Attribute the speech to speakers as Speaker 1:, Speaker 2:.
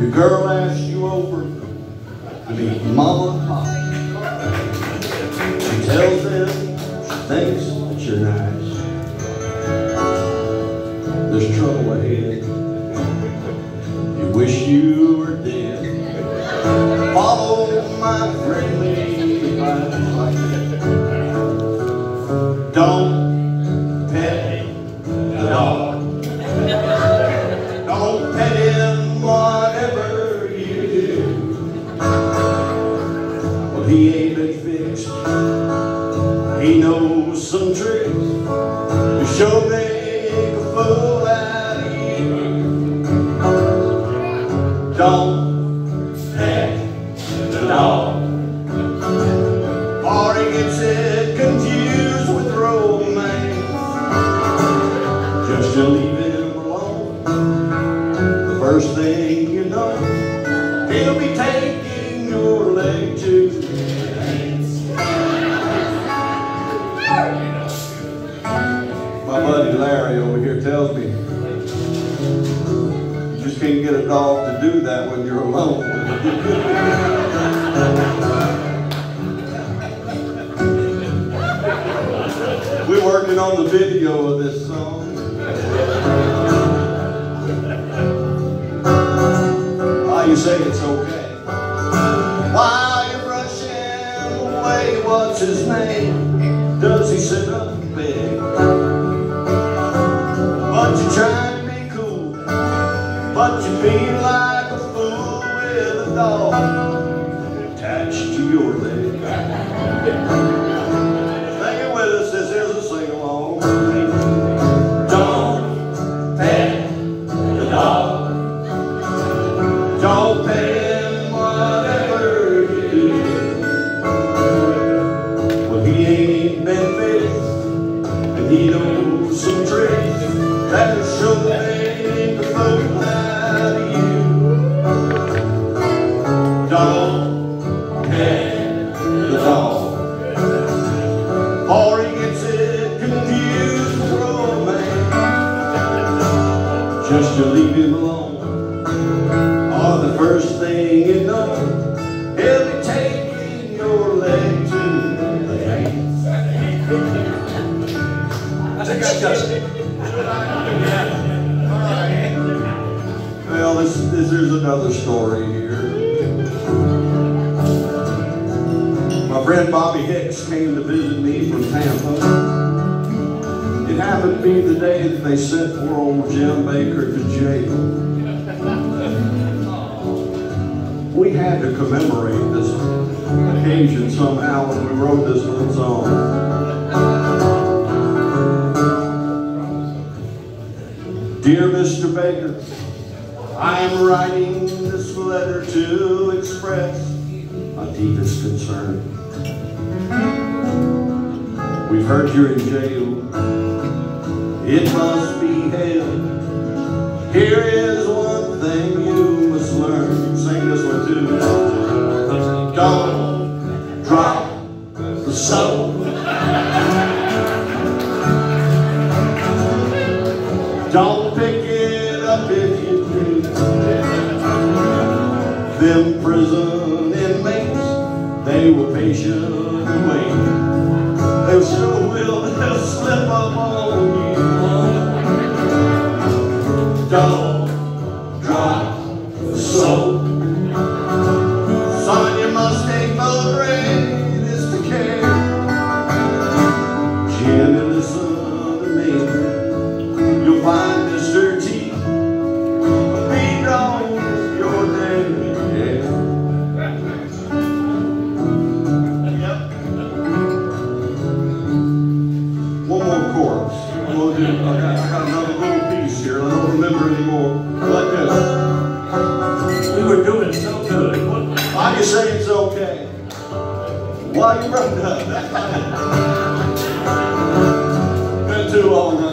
Speaker 1: Your girl asks you over to meet mama and papa. She tells them she thinks that you're nice. There's trouble ahead. You wish you were dead. Follow my friendly advice. Don't he ain't been fixed. He knows some tricks to show make a fool out of you. Don't the dog. Or he gets it confused with romance. Just leave him alone. The first thing you know, he'll be taking your leg too. My buddy Larry over here tells me you just can't get a dog to do that when you're alone. We're working on the video of this song. Why you say it's okay? What's his name? Does he sit up and beg? But you're trying to be cool, but you feel like a fool with a dog attached to your leg. Just to leave him alone. Or the first thing you know, he'll be taking your leg to the dance.
Speaker 2: I think I it.
Speaker 1: Well, this, this there's another story here. My friend Bobby Hicks came to visit me from Tampa. Happened to be the day that they sent poor old Jim Bakker to jail. We had to commemorate this occasion somehow when we wrote this little song. Dear Mr. Bakker, I am writing this letter to express my deepest concern. We've heard you're in jail. It must be hell. Here is one thing you must learn. You sing this one too. Don't drop the soap. Don't pick it up if you do. Them prison inmates, they will patiently wait. They sure will, slip up on I got, I got another little piece here. I don't remember anymore. Like this.
Speaker 2: We were doing so good. What?
Speaker 1: Why you say it's okay? Why you wrote that? Been too long,